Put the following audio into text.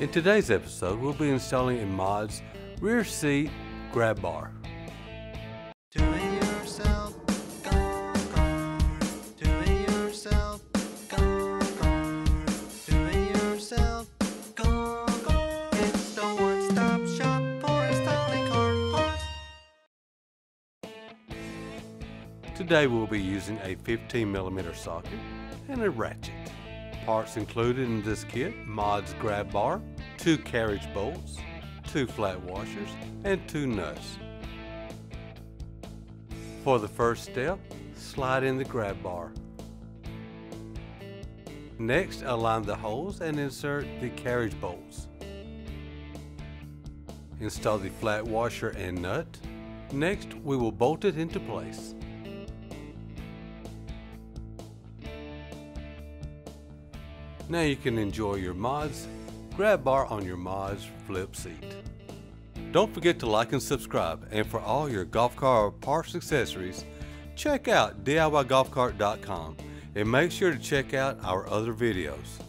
In today's episode, we'll be installing a Modz rear seat grab bar. Today we'll be using a 15mm socket and a ratchet. Parts included in this kit, Modz grab bar, two carriage bolts, two flat washers, and two nuts. For the first step, slide in the grab bar. Next, align the holes and insert the carriage bolts. Install the flat washer and nut. Next, we will bolt it into place. Now you can enjoy your Modz grab bar on your Modz flip seat. Don't forget to like and subscribe and for all your golf cart parts accessories check out DIYGolfCart.com and make sure to check out our other videos.